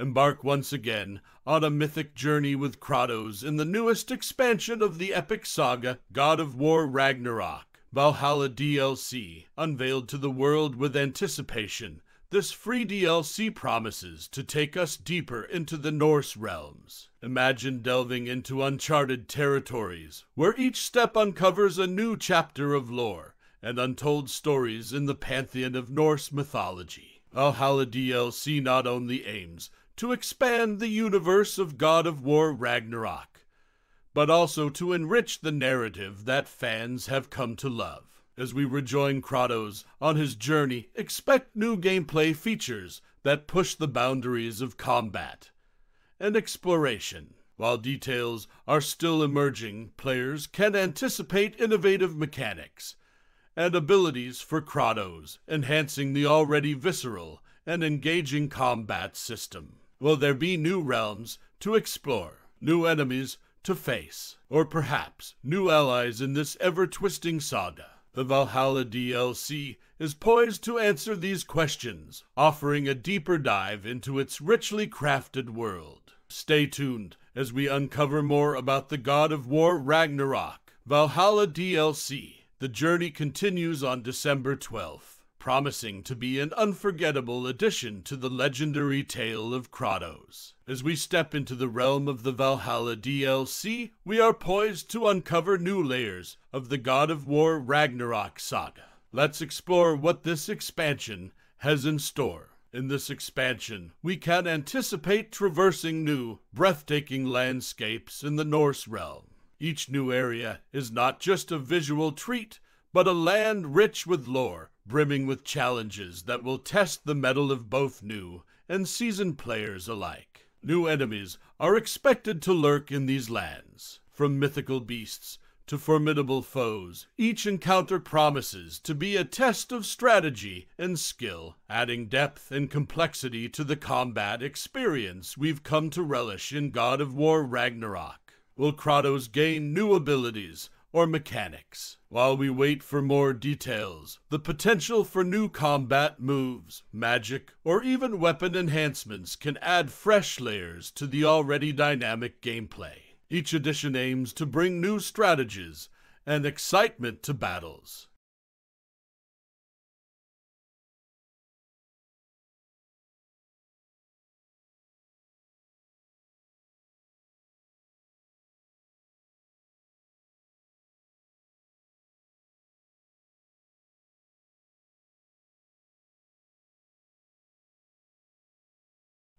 Embark once again on a mythic journey with Kratos in the newest expansion of the epic saga God of War Ragnarok, Valhalla DLC, unveiled to the world with anticipation. This free DLC promises to take us deeper into the Norse realms. Imagine delving into uncharted territories, where each step uncovers a new chapter of lore and untold stories in the pantheon of Norse mythology. Valhalla DLC not only aims to expand the universe of God of War Ragnarok, but also to enrich the narrative that fans have come to love. As we rejoin Kratos on his journey, expect new gameplay features that push the boundaries of combat and exploration. While details are still emerging, players can anticipate innovative mechanics and abilities for Kratos, enhancing the already visceral and engaging combat system. Will there be new realms to explore, new enemies to face, or perhaps new allies in this ever twisting saga? The Valhalla DLC is poised to answer these questions, offering a deeper dive into its richly crafted world. Stay tuned as we uncover more about the God of War Ragnarok, Valhalla DLC. The journey continues on December 12th, promising to be an unforgettable addition to the legendary tale of Kratos. As we step into the realm of the Valhalla DLC, we are poised to uncover new layers of the God of War Ragnarok saga. Let's explore what this expansion has in store. In this expansion, we can anticipate traversing new, breathtaking landscapes in the Norse realm. Each new area is not just a visual treat, but a land rich with lore, brimming with challenges that will test the mettle of both new and seasoned players alike. New enemies are expected to lurk in these lands, from mythical beasts to formidable foes. Each encounter promises to be a test of strategy and skill, adding depth and complexity to the combat experience we've come to relish in God of War Ragnarok. Will Kratos gain new abilities or mechanics? While we wait for more details, the potential for new combat moves, magic, or even weapon enhancements can add fresh layers to the already dynamic gameplay. Each edition aims to bring new strategies and excitement to battles.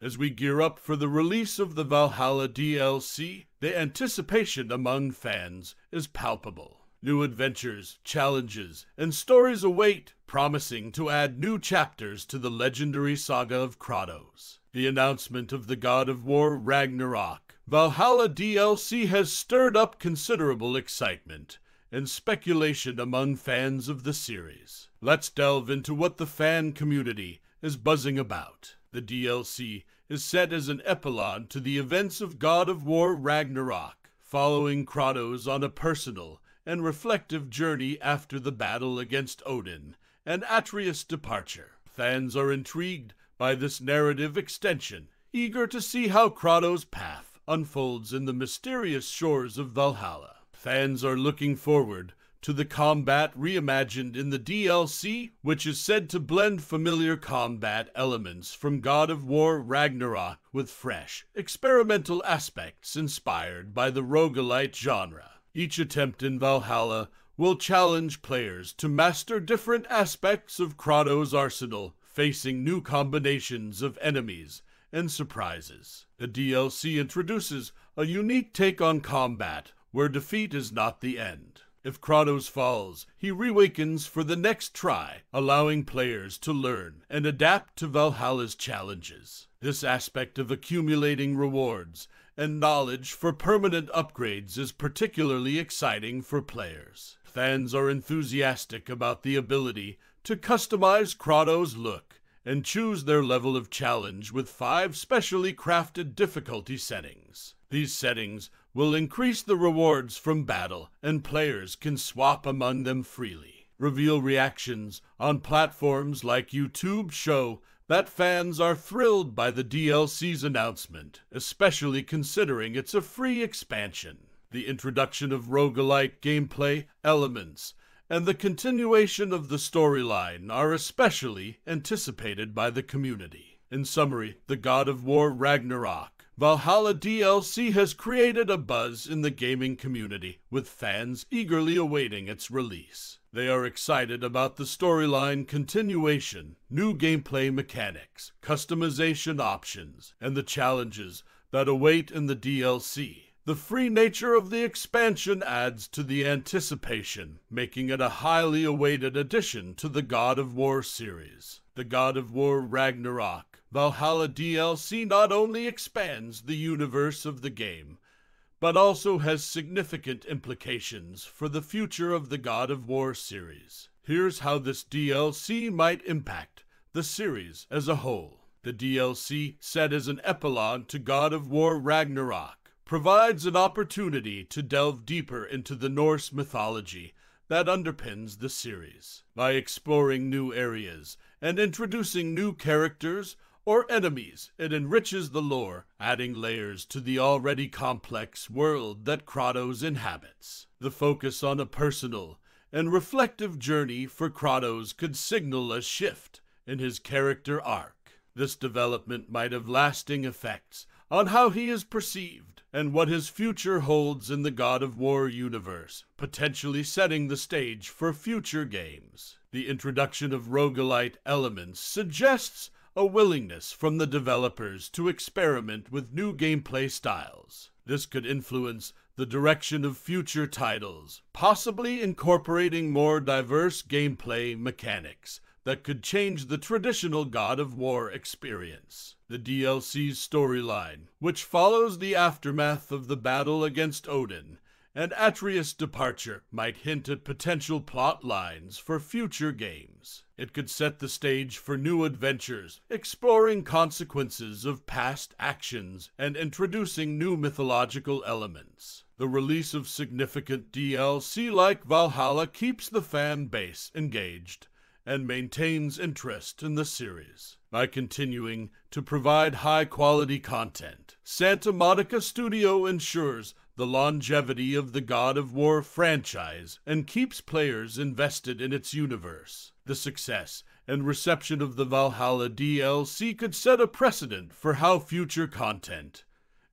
As we gear up for the release of the Valhalla DLC, the anticipation among fans is palpable. New adventures, challenges, and stories await, promising to add new chapters to the legendary saga of Kratos. The announcement of the God of War Ragnarok, Valhalla DLC has stirred up considerable excitement and speculation among fans of the series. Let's delve into what the fan community is buzzing about. The DLC is set as an epilogue to the events of God of War Ragnarok, following Kratos on a personal and reflective journey after the battle against Odin and Atreus' departure. Fans are intrigued by this narrative extension, eager to see how Kratos' path unfolds in the mysterious shores of Valhalla. Fans are looking forward to the combat reimagined in the DLC, which is said to blend familiar combat elements from God of War Ragnarok with fresh, experimental aspects inspired by the roguelite genre. Each attempt in Valhalla will challenge players to master different aspects of Kratos' arsenal, facing new combinations of enemies and surprises. The DLC introduces a unique take on combat where defeat is not the end. If Kratos falls, he reawakens for the next try, allowing players to learn and adapt to Valhalla's challenges. This aspect of accumulating rewards and knowledge for permanent upgrades is particularly exciting for players. Fans are enthusiastic about the ability to customize Kratos' look and choose their level of challenge with five specially crafted difficulty settings. These settings will increase the rewards from battle, and players can swap among them freely. Reveal reactions on platforms like YouTube show that fans are thrilled by the DLC's announcement, especially considering it's a free expansion. The introduction of roguelike gameplay elements and the continuation of the storyline are especially anticipated by the community. In summary, the God of War Ragnarok Valhalla DLC has created a buzz in the gaming community, with fans eagerly awaiting its release. They are excited about the storyline continuation, new gameplay mechanics, customization options, and the challenges that await in the DLC. The free nature of the expansion adds to the anticipation, making it a highly awaited addition to the God of War series. The God of War Ragnarok Valhalla DLC not only expands the universe of the game, but also has significant implications for the future of the God of War series. Here's how this DLC might impact the series as a whole. The DLC, set as an epilogue to God of War Ragnarok, provides an opportunity to delve deeper into the Norse mythology that underpins the series. By exploring new areas and introducing new characters or enemies, it enriches the lore, adding layers to the already complex world that Kratos inhabits. The focus on a personal and reflective journey for Kratos could signal a shift in his character arc. This development might have lasting effects on how he is perceived and what his future holds in the God of War universe, potentially setting the stage for future games. The introduction of roguelite elements suggests a willingness from the developers to experiment with new gameplay styles. This could influence the direction of future titles, possibly incorporating more diverse gameplay mechanics that could change the traditional God of War experience. The DLC's storyline, which follows the aftermath of the battle against Odin, and Atreus' departure might hint at potential plot lines for future games. It could set the stage for new adventures, exploring consequences of past actions and introducing new mythological elements. The release of significant DLC like Valhalla keeps the fan base engaged and maintains interest in the series by continuing to provide high quality content. Santa Monica Studio ensures the longevity of the God of War franchise and keeps players invested in its universe. The success and reception of the Valhalla DLC could set a precedent for how future content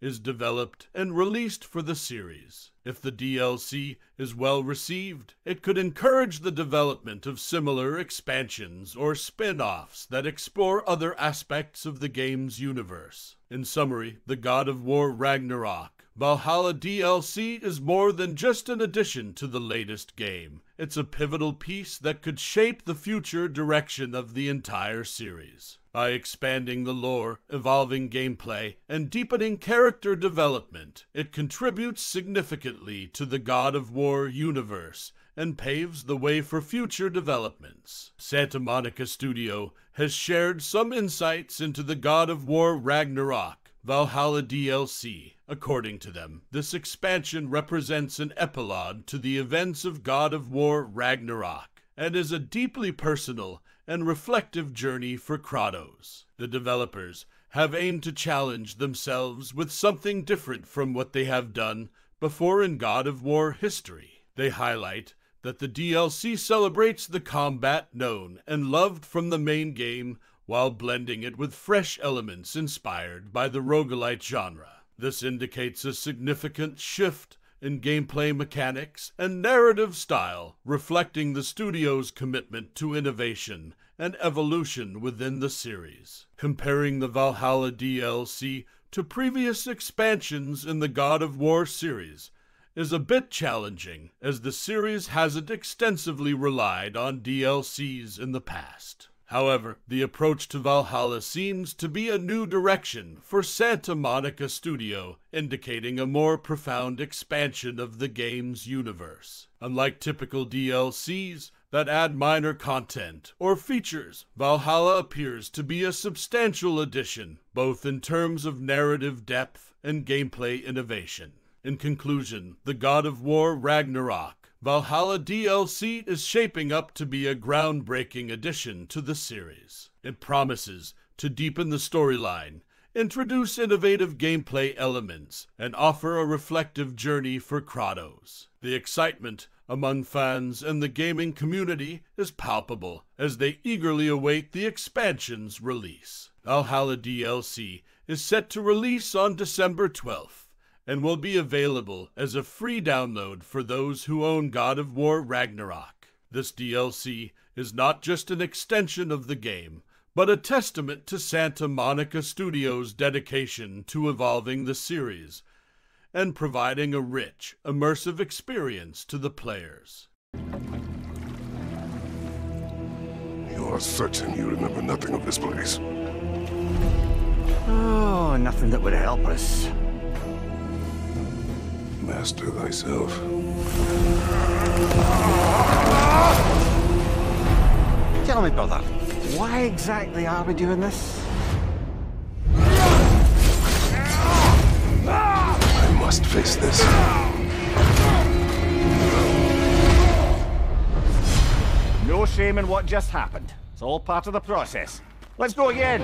is developed and released for the series. If the DLC is well received, it could encourage the development of similar expansions or spin offs that explore other aspects of the game's universe. In summary, the God of War Ragnarok Valhalla DLC is more than just an addition to the latest game. It's a pivotal piece that could shape the future direction of the entire series. By expanding the lore, evolving gameplay, and deepening character development, it contributes significantly to the God of War universe and paves the way for future developments. Santa Monica Studio has shared some insights into the God of War Ragnarok Valhalla DLC. According to them, this expansion represents an epilogue to the events of God of War Ragnarok and is a deeply personal and reflective journey for Kratos. The developers have aimed to challenge themselves with something different from what they have done before in God of War history. They highlight that the DLC celebrates the combat known and loved from the main game while blending it with fresh elements inspired by the roguelite genre. This indicates a significant shift in gameplay mechanics and narrative style, reflecting the studio's commitment to innovation and evolution within the series. Comparing the Valhalla DLC to previous expansions in the God of War series is a bit challenging, as the series hasn't extensively relied on DLCs in the past. However, the approach to Valhalla seems to be a new direction for Santa Monica Studio, indicating a more profound expansion of the game's universe. Unlike typical DLCs that add minor content or features, Valhalla appears to be a substantial addition, both in terms of narrative depth and gameplay innovation. In conclusion, the God of War Ragnarok Valhalla DLC is shaping up to be a groundbreaking addition to the series. It promises to deepen the storyline, introduce innovative gameplay elements, and offer a reflective journey for Kratos. The excitement among fans and the gaming community is palpable as they eagerly await the expansion's release. Valhalla DLC is set to release on December 12th and will be available as a free download for those who own God of War Ragnarok. This DLC is not just an extension of the game, but a testament to Santa Monica Studios' dedication to evolving the series and providing a rich, immersive experience to the players. You are certain you remember nothing of this place? Oh, nothing that would help us. Master thyself. Tell me, brother, why exactly are we doing this? I must face this. No shame in what just happened. It's all part of the process. Let's go again.